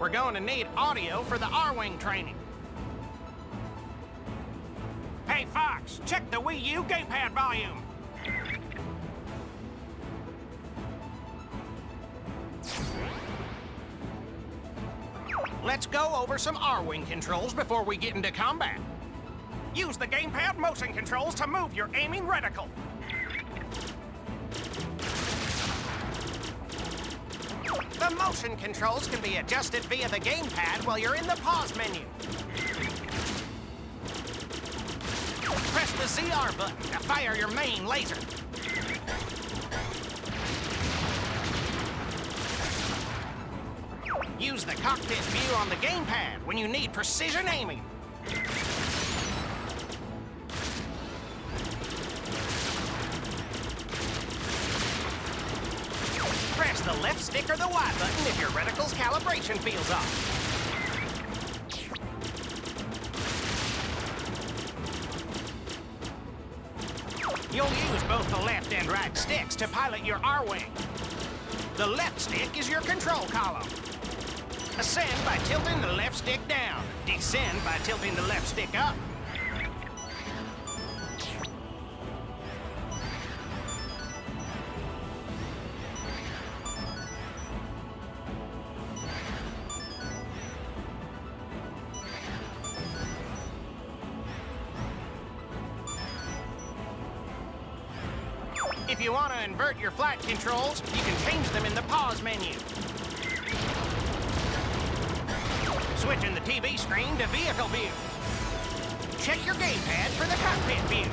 We're going to need audio for the Arwing training. Hey, Fox, check the Wii U gamepad volume. Let's go over some Arwing controls before we get into combat. Use the gamepad motion controls to move your aiming reticle. The motion controls can be adjusted via the gamepad while you're in the pause menu. Press the ZR button to fire your main laser. Use the cockpit view on the gamepad when you need precision aiming. Stick or the Y button if your reticle's calibration feels off. You'll use both the left and right sticks to pilot your Arwing. The left stick is your control column. Ascend by tilting the left stick down. Descend by tilting the left stick up. Controls, you can change them in the pause menu. Switching the TV screen to vehicle view. Check your gamepad for the cockpit view.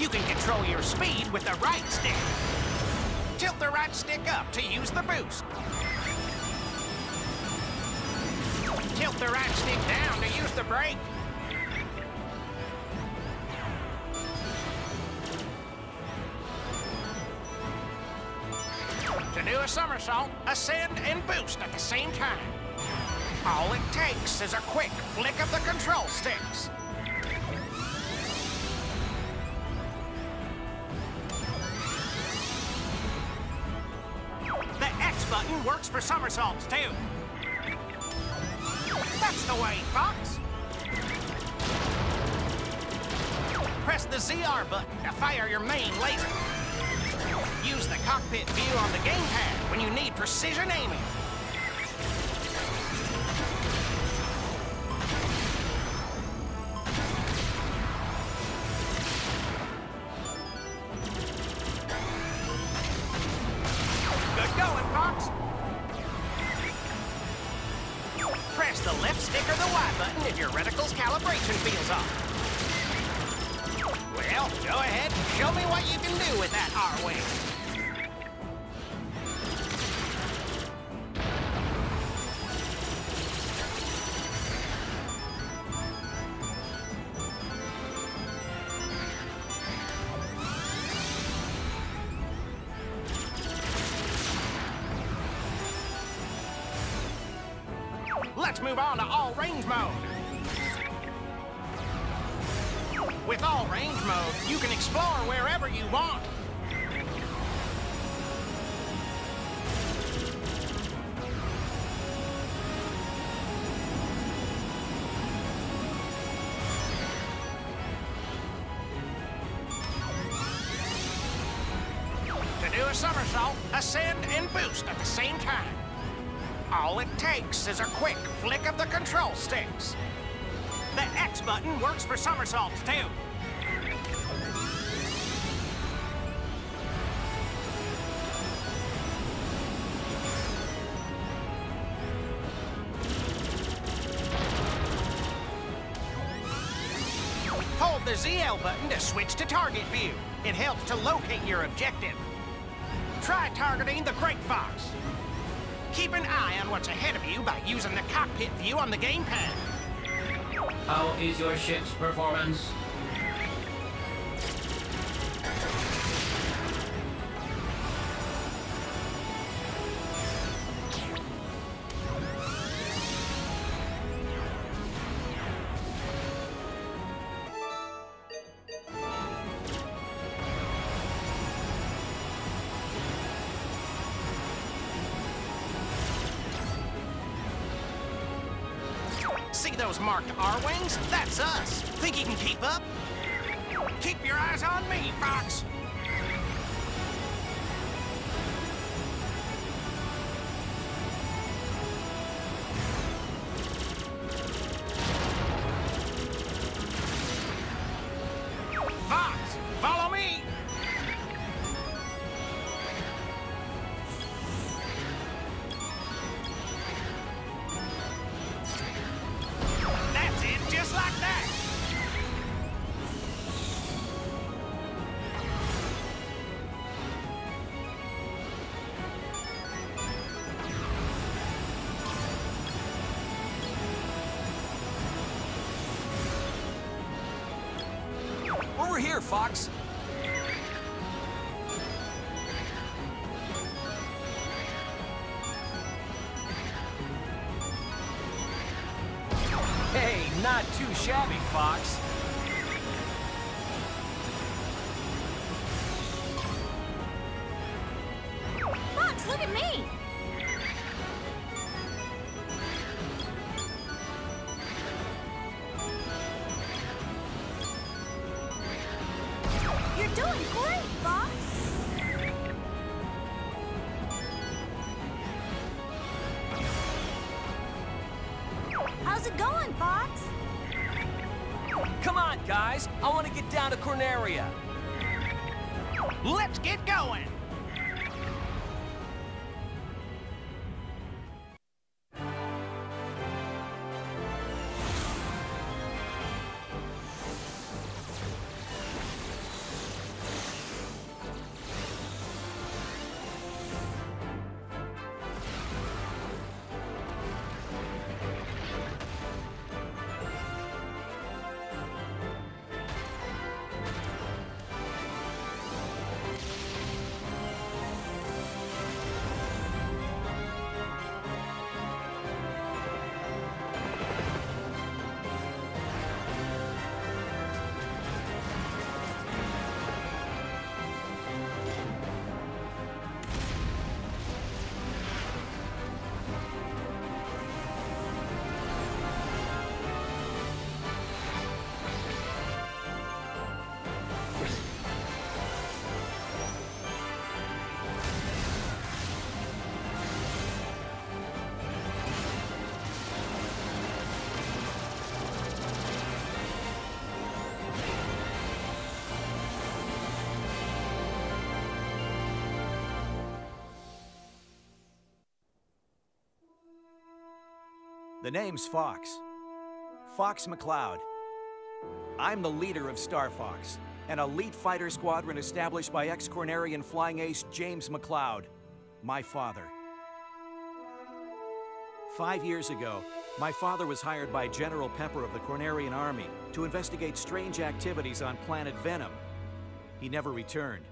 You can control your speed with the right stick. Tilt the right stick up to use the boost. Tilt the right stick down to use the brake. Do a somersault, ascend and boost at the same time. All it takes is a quick flick of the control sticks. The X button works for somersaults, too. That's the way, Fox. Press the ZR button to fire your main laser. Use the cockpit view on the gamepad when you need precision aiming. Good going, Fox. Press the left stick or the Y button if your reticle's calibration feels off. Well, go ahead and show me what you can do with that Arwing. With all range mode, you can explore wherever you want. Is a quick flick of the control sticks. The X button works for somersaults, too. Hold the ZL button to switch to target view. It helps to locate your objective. Try targeting the Great Fox. Keep an eye on what's ahead of you by using the cockpit view on the gamepad. How is your ship's performance? See those marked Arwings? That's us. Think you can keep up? Keep your eyes on me, Fox. Fox, Fox. Hey, not too shabby, Fox. Fox, The name's Fox. Fox McCloud. I'm the leader of Star Fox, an elite fighter squadron established by ex-Cornerian flying ace James McCloud, my father. Five years ago, my father was hired by General Pepper of the Cornerian Army to investigate strange activities on planet Venom. He never returned.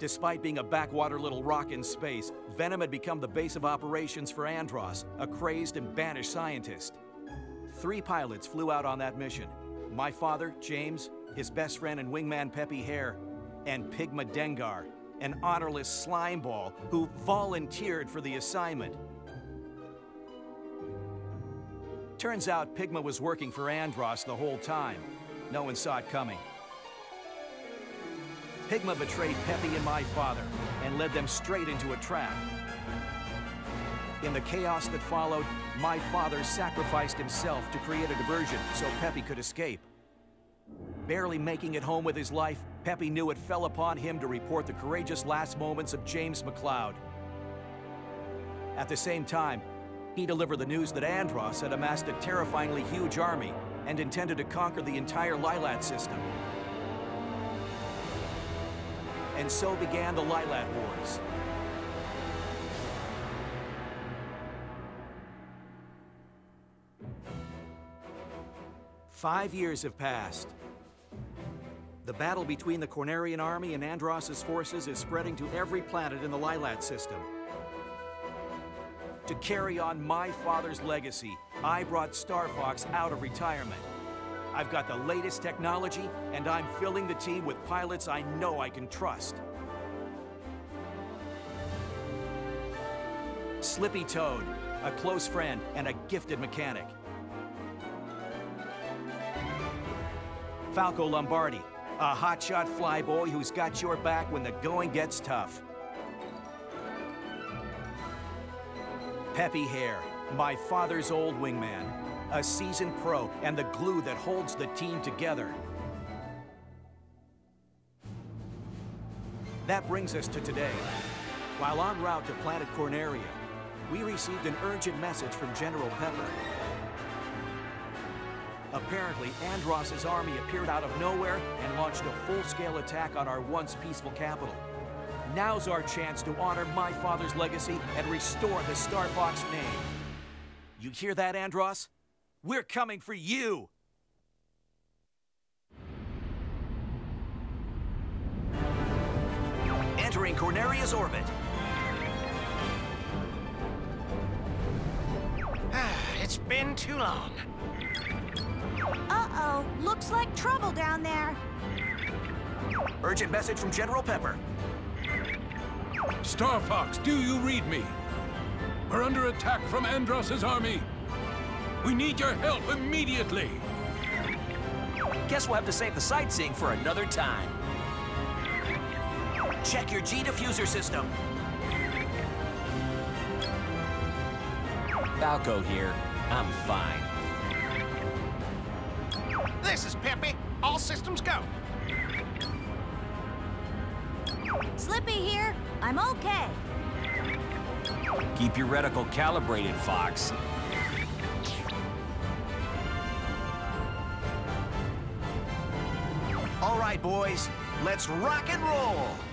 Despite being a backwater little rock in space, Venom had become the base of operations for Andross, a crazed and banished scientist. Three pilots flew out on that mission. My father, James, his best friend and wingman Peppy Hare, and Pigma Dengar, an honorless slimeball who volunteered for the assignment. Turns out Pigma was working for Andross the whole time. No one saw it coming. Pigma betrayed Peppy and my father and led them straight into a trap. In the chaos that followed, my father sacrificed himself to create a diversion so Peppy could escape. Barely making it home with his life, Peppy knew it fell upon him to report the courageous last moments of James McCloud. At the same time, he delivered the news that Andross had amassed a terrifyingly huge army and intended to conquer the entire Lilat system. And so began the Lilat Wars. Five years have passed. The battle between the Cornerian army and Andross's forces is spreading to every planet in the Lilat system. To carry on my father's legacy, I brought Star Fox out of retirement. I've got the latest technology, and I'm filling the team with pilots I know I can trust. Slippy Toad, a close friend and a gifted mechanic. Falco Lombardi, a hotshot flyboy who's got your back when the going gets tough. Peppy Hare, my father's old wingman, a seasoned pro and the glue that holds the team together. That brings us to today. While en route to Planet Corneria, we received an urgent message from General Pepper. Apparently, Andross's army appeared out of nowhere and launched a full-scale attack on our once peaceful capital. Now's our chance to honor my father's legacy and restore the Star Fox name. You hear that, Andross? We're coming for you! Entering Corneria's orbit. it's been too long. Uh-oh, looks like trouble down there. Urgent message from General Pepper. Star Fox, do you read me? We're under attack from Andross's army. We need your help immediately. Guess we'll have to save the sightseeing for another time. Check your G diffuser system. Falco here. I'm fine. This is Peppy. All systems go. Slippy here. I'm okay. Keep your reticle calibrated, Fox. Boys, let's rock and roll.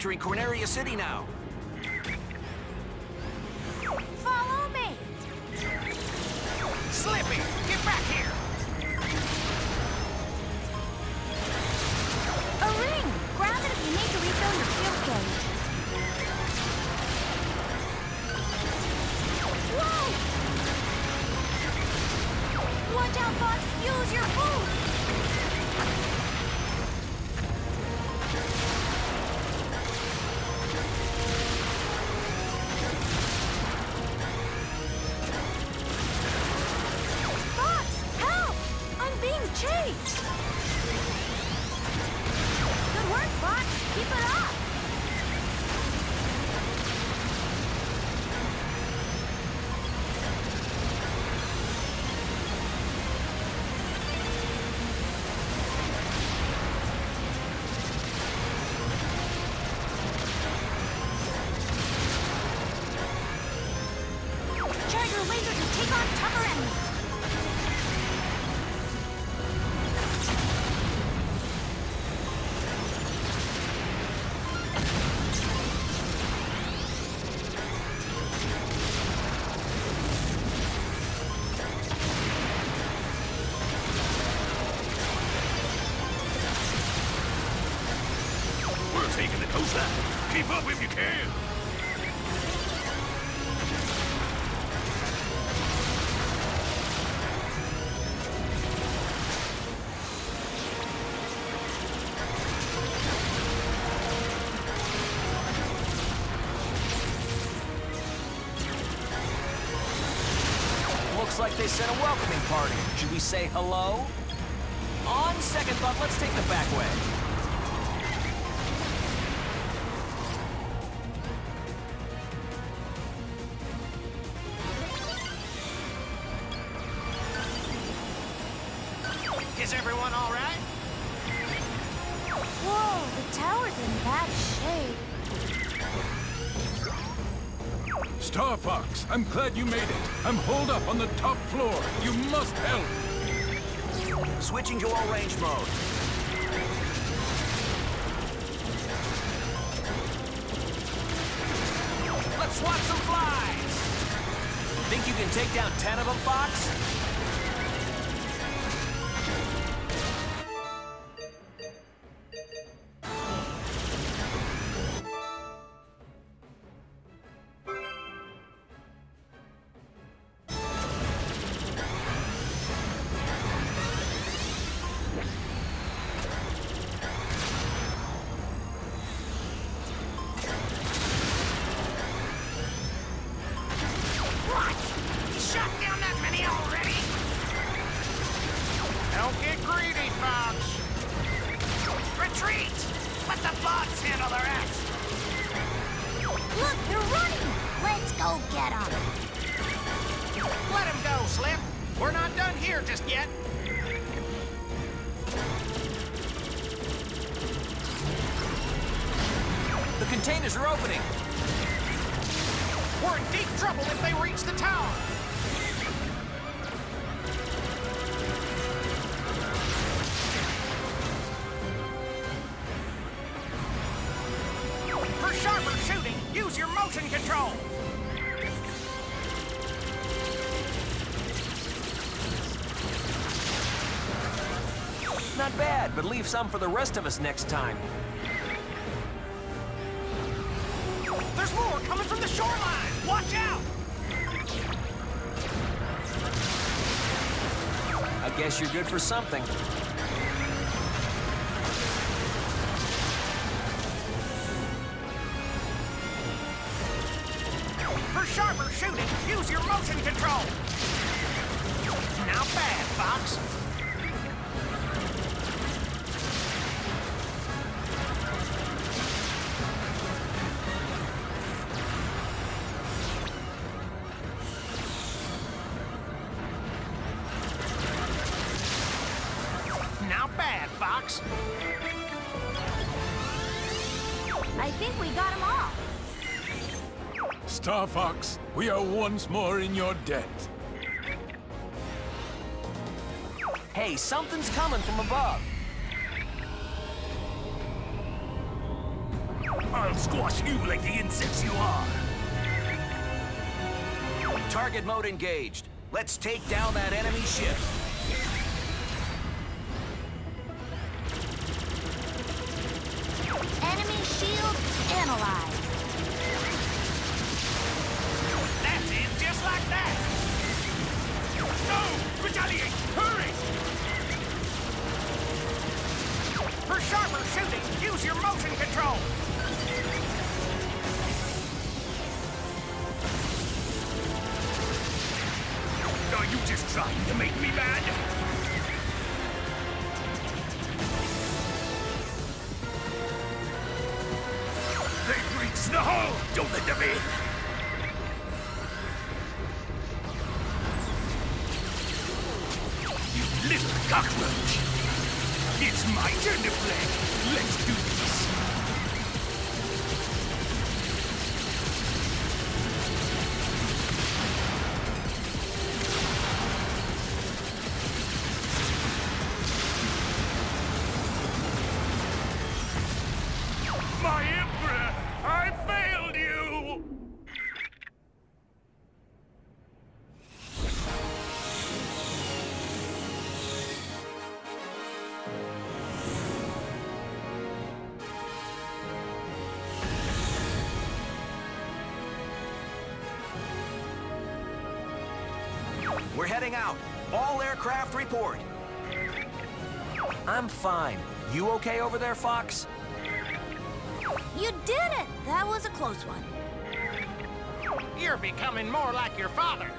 Entering Corneria City now. Follow me. Slippy, get back here. A ring. Grab it if you need to refill your fuel gauge. Whoa! Watch out, Fox. Use your boost. Like a welcoming party. Should we say hello? On second thought, let's take the back way. Is everyone all right? Whoa, the tower's in bad shape. Star Fox, I'm glad you made it. I'm holed up on the top floor. You must help. Switching to all range mode. Let's swat some flies! Think you can take down ten of them, Fox? Containers are opening. We're in deep trouble if they reach the tower. For sharper shooting, use your motion control. Not bad, but leave some for the rest of us next time. Guess you're good for something. For sharper shooting, use your motion control. Not bad, Fox. I think we got them all. Star Fox, we are once more in your debt. Hey, something's coming from above. I'll squash you like the insects you are. Target mode engaged. Let's take down that enemy ship. Shield Don't let them in! You little cockroach! It's my turn to play! We're heading out. All aircraft report. I'm fine. You okay over there, Fox? You did it! That was a close one. You're becoming more like your father.